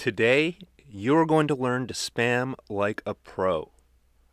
Today, you're going to learn to spam like a pro.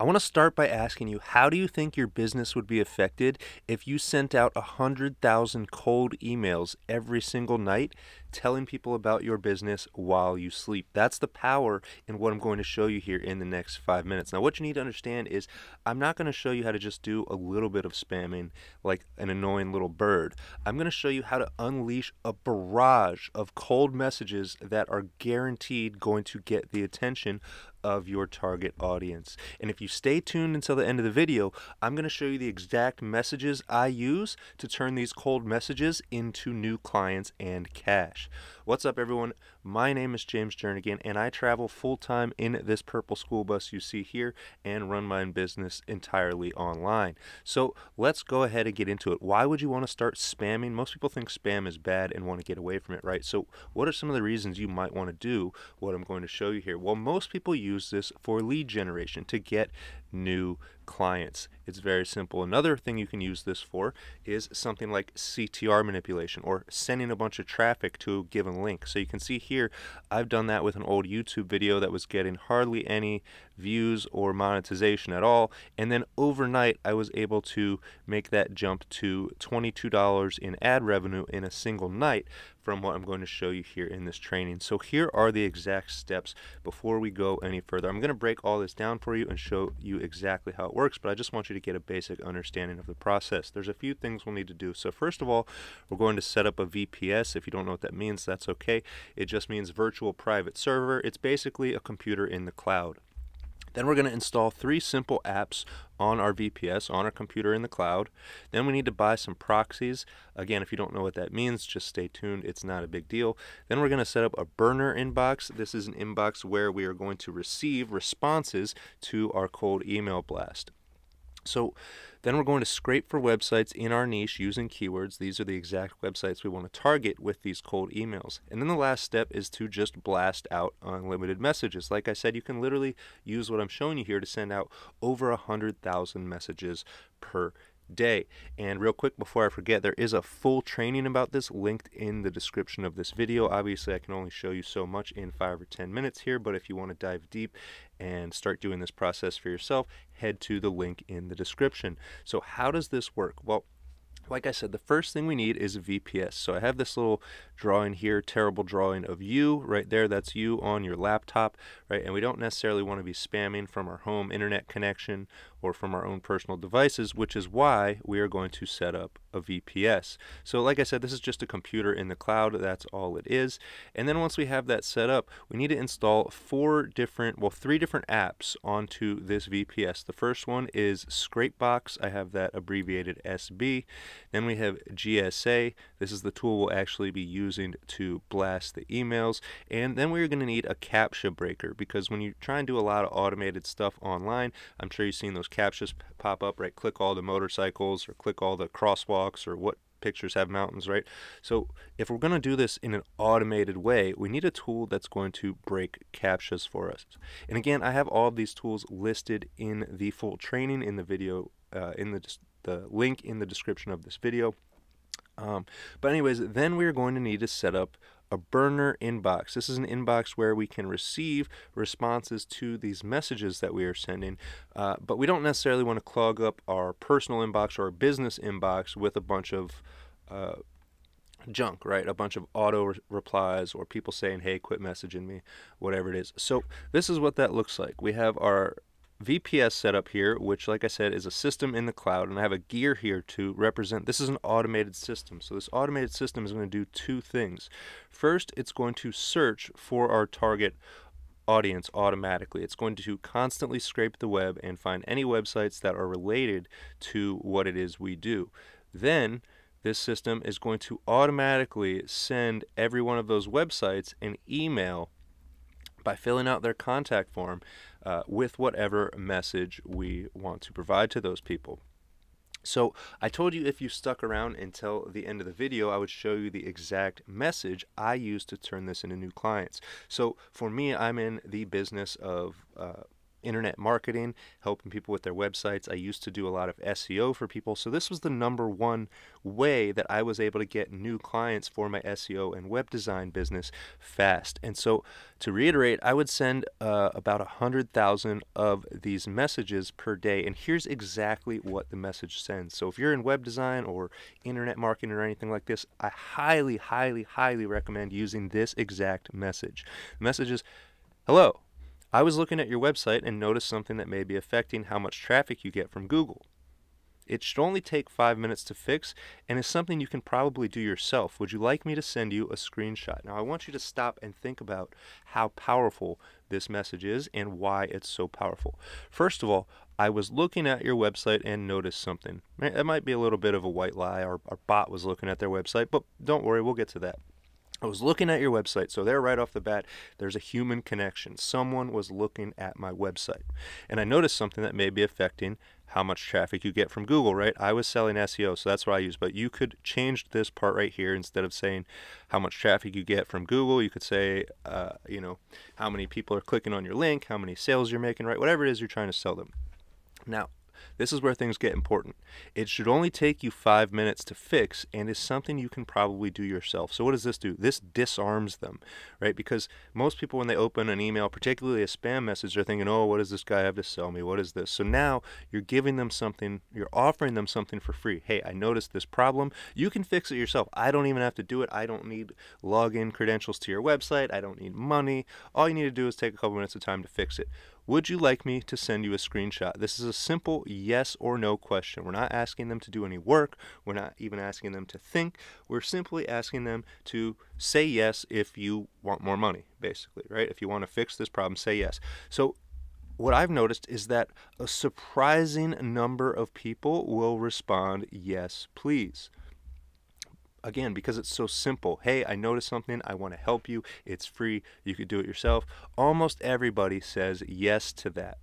I want to start by asking you how do you think your business would be affected if you sent out 100,000 cold emails every single night telling people about your business while you sleep? That's the power in what I'm going to show you here in the next five minutes. Now, what you need to understand is I'm not going to show you how to just do a little bit of spamming like an annoying little bird. I'm going to show you how to unleash a barrage of cold messages that are guaranteed going to get the attention of your target audience. And if you stay tuned until the end of the video, I'm going to show you the exact messages I use to turn these cold messages into new clients and cash. What's up, everyone? My name is James Jernigan, and I travel full time in this purple school bus you see here and run my business entirely online. So let's go ahead and get into it. Why would you want to start spamming? Most people think spam is bad and want to get away from it, right? So, what are some of the reasons you might want to do what I'm going to show you here? Well, most people use this for lead generation to get new clients. It's very simple. Another thing you can use this for is something like CTR manipulation or sending a bunch of traffic to a given link. So you can see here, I've done that with an old YouTube video that was getting hardly any views or monetization at all. And then overnight, I was able to make that jump to $22 in ad revenue in a single night from what I'm going to show you here in this training. So here are the exact steps before we go any further. I'm going to break all this down for you and show you exactly how it works, but I just want you to get a basic understanding of the process. There's a few things we'll need to do. So first of all, we're going to set up a VPS. If you don't know what that means, that's okay. It just means virtual private server. It's basically a computer in the cloud. Then we're going to install three simple apps on our VPS, on our computer in the cloud. Then we need to buy some proxies. Again, if you don't know what that means, just stay tuned. It's not a big deal. Then we're going to set up a burner inbox. This is an inbox where we are going to receive responses to our cold email blast. So then we're going to scrape for websites in our niche using keywords. These are the exact websites we want to target with these cold emails. And then the last step is to just blast out unlimited messages. Like I said, you can literally use what I'm showing you here to send out over 100,000 messages per day. And real quick before I forget, there is a full training about this linked in the description of this video. Obviously, I can only show you so much in five or 10 minutes here, but if you want to dive deep and start doing this process for yourself, head to the link in the description. So how does this work? Well, like I said, the first thing we need is a VPS. So I have this little drawing here, terrible drawing of you right there. That's you on your laptop, right? And we don't necessarily want to be spamming from our home internet connection or from our own personal devices, which is why we are going to set up a VPS. So like I said, this is just a computer in the cloud. That's all it is. And then once we have that set up, we need to install four different, well, three different apps onto this VPS. The first one is Scrapebox. I have that abbreviated SB. Then we have GSA. This is the tool we'll actually be using to blast the emails. And then we're going to need a CAPTCHA breaker because when you try and do a lot of automated stuff online, I'm sure you've seen those CAPTCHAs pop up, right? Click all the motorcycles or click all the crosswalks or what pictures have mountains, right? So if we're going to do this in an automated way, we need a tool that's going to break CAPTCHAs for us. And again, I have all of these tools listed in the full training in the video, uh, in the, the link in the description of this video. Um, but anyways, then we're going to need to set up a burner inbox. This is an inbox where we can receive responses to these messages that we are sending, uh, but we don't necessarily want to clog up our personal inbox or our business inbox with a bunch of uh, junk, right? A bunch of auto re- replies or people saying, hey, quit messaging me, whatever it is. So, this is what that looks like. We have our VPS setup here, which, like I said, is a system in the cloud, and I have a gear here to represent. This is an automated system. So, this automated system is going to do two things. First, it's going to search for our target audience automatically. It's going to constantly scrape the web and find any websites that are related to what it is we do. Then, this system is going to automatically send every one of those websites an email by filling out their contact form uh, with whatever message we want to provide to those people. So I told you if you stuck around until the end of the video, I would show you the exact message I use to turn this into new clients. So for me, I'm in the business of uh, internet marketing, helping people with their websites. I used to do a lot of SEO for people. So this was the number one way that I was able to get new clients for my SEO and web design business fast. And so to reiterate, I would send uh, about a hundred thousand of these messages per day. And here's exactly what the message sends. So if you're in web design or internet marketing or anything like this, I highly, highly, highly recommend using this exact message. The message is, hello. I was looking at your website and noticed something that may be affecting how much traffic you get from Google. It should only take five minutes to fix and is something you can probably do yourself. Would you like me to send you a screenshot? Now, I want you to stop and think about how powerful this message is and why it's so powerful. First of all, I was looking at your website and noticed something. It might be a little bit of a white lie. Our, our bot was looking at their website, but don't worry, we'll get to that. I was looking at your website, so there right off the bat, there's a human connection. Someone was looking at my website. And I noticed something that may be affecting how much traffic you get from Google, right? I was selling SEO, so that's what I use. But you could change this part right here instead of saying how much traffic you get from Google. You could say, uh, you know, how many people are clicking on your link, how many sales you're making, right? Whatever it is you're trying to sell them. Now, this is where things get important. It should only take you five minutes to fix and is something you can probably do yourself. So, what does this do? This disarms them, right? Because most people, when they open an email, particularly a spam message, they're thinking, oh, what does this guy have to sell me? What is this? So now you're giving them something, you're offering them something for free. Hey, I noticed this problem. You can fix it yourself. I don't even have to do it. I don't need login credentials to your website. I don't need money. All you need to do is take a couple minutes of time to fix it. Would you like me to send you a screenshot? This is a simple yes or no question. We're not asking them to do any work. We're not even asking them to think. We're simply asking them to say yes if you want more money, basically, right? If you want to fix this problem, say yes. So what I've noticed is that a surprising number of people will respond, yes, please again because it's so simple hey i noticed something i want to help you it's free you could do it yourself. Almost everybody says yes to that.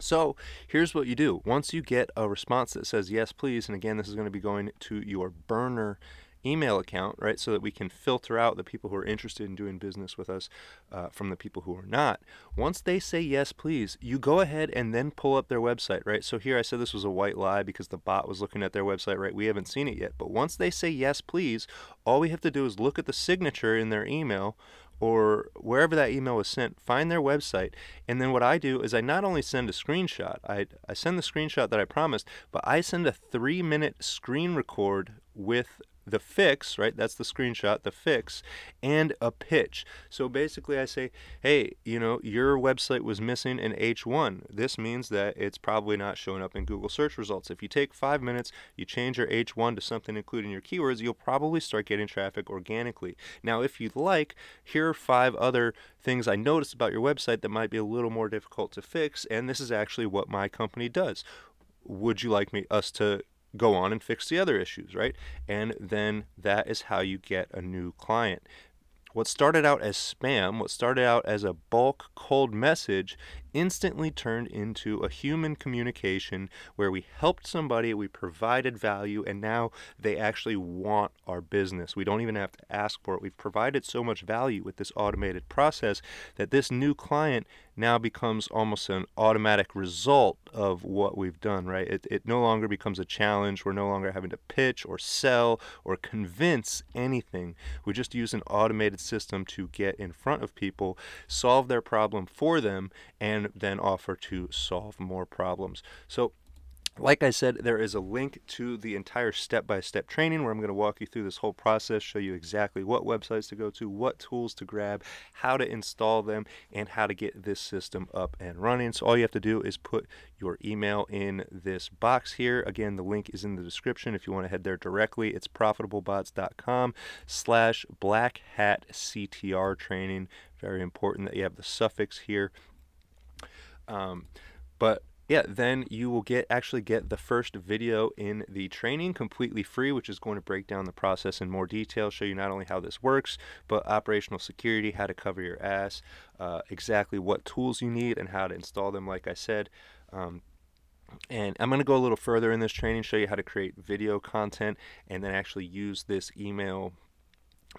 So here's what you do. Once you get a response that says yes please and again this is going to be going to your burner email account, right, so that we can filter out the people who are interested in doing business with us uh, from the people who are not. Once they say yes, please, you go ahead and then pull up their website, right? So here I said this was a white lie because the bot was looking at their website, right? We haven't seen it yet. But once they say yes, please, all we have to do is look at the signature in their email or wherever that email was sent, find their website. And then what I do is I not only send a screenshot, I, I send the screenshot that I promised, but I send a three minute screen record with the fix, right? That's the screenshot, the fix, and a pitch. So basically, I say, hey, you know, your website was missing an H1. This means that it's probably not showing up in Google search results. If you take five minutes, you change your H1 to something including your keywords, you'll probably start getting traffic organically. Now, if you'd like, here are five other things I noticed about your website that might be a little more difficult to fix, and this is actually what my company does. Would you like me us to go on and fix the other issues, right? And then that is how you get a new client. What started out as spam, what started out as a bulk cold message, instantly turned into a human communication where we helped somebody, we provided value, and now they actually want our business. We don't even have to ask for it. We've provided so much value with this automated process that this new client now becomes almost an automatic result of what we've done, right? It, it no longer becomes a challenge. We're no longer having to pitch or sell or convince anything. We just use an automated system to get in front of people, solve their problem for them, and then offer to solve more problems. So like I said, there is a link to the entire step by step training where I'm going to walk you through this whole process, show you exactly what websites to go to, what tools to grab, how to install them, and how to get this system up and running. So, all you have to do is put your email in this box here. Again, the link is in the description if you want to head there directly. It's profitablebots.com slash black hat CTR training. Very important that you have the suffix here. Um, but yeah, then you will get actually get the first video in the training completely free, which is going to break down the process in more detail, show you not only how this works, but operational security, how to cover your ass, uh, exactly what tools you need, and how to install them. Like I said. Um, and I'm going to go a little further in this training, show you how to create video content, and then actually use this email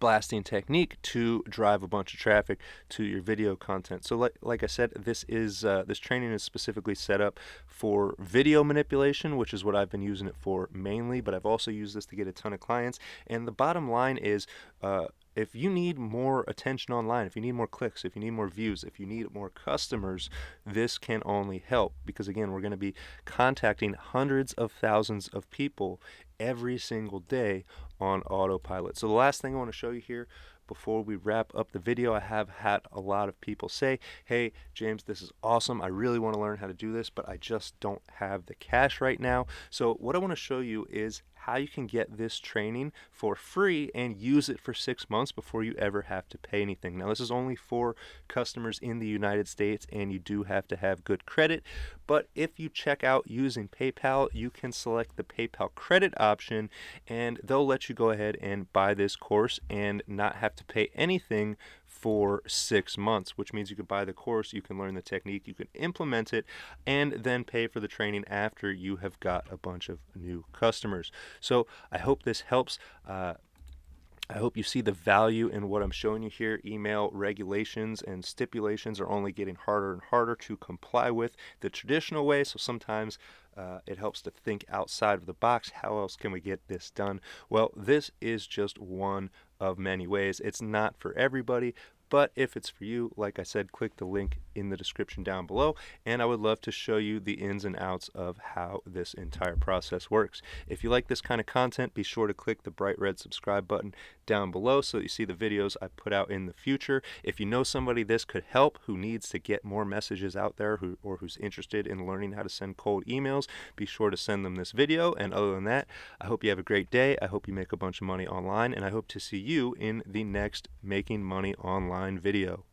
blasting technique to drive a bunch of traffic to your video content. So like like I said, this is uh, this training is specifically set up for video manipulation, which is what I've been using it for mainly, but I've also used this to get a ton of clients. And the bottom line is uh, if you need more attention online, if you need more clicks, if you need more views, if you need more customers, this can only help because again, we're going to be contacting hundreds of thousands of people every single day on autopilot. So the last thing I want to show you here before we wrap up the video, I have had a lot of people say, hey, James, this is awesome. I really want to learn how to do this, but I just don't have the cash right now. So what I want to show you is how you can get this training for free and use it for six months before you ever have to pay anything. Now, this is only for customers in the United States, and you do have to have good credit. But if you check out using PayPal, you can select the PayPal credit option, and they'll let you go ahead and buy this course and not have to pay anything for six months, which means you can buy the course, you can learn the technique, you can implement it, and then pay for the training after you have got a bunch of new customers. So I hope this helps. Uh, I hope you see the value in what I'm showing you here. Email regulations and stipulations are only getting harder and harder to comply with the traditional way. So sometimes uh, it helps to think outside of the box. How else can we get this done? Well, this is just one of many ways. It's not for everybody, but if it's for you, like I said, click the link in the description down below, and I would love to show you the ins and outs of how this entire process works. If you like this kind of content, be sure to click the bright red subscribe button down below so that you see the videos I put out in the future. If you know somebody this could help who needs to get more messages out there who, or who's interested in learning how to send cold emails, be sure to send them this video. And other than that, I hope you have a great day. I hope you make a bunch of money online, and I hope to see you in the next Making Money Online video.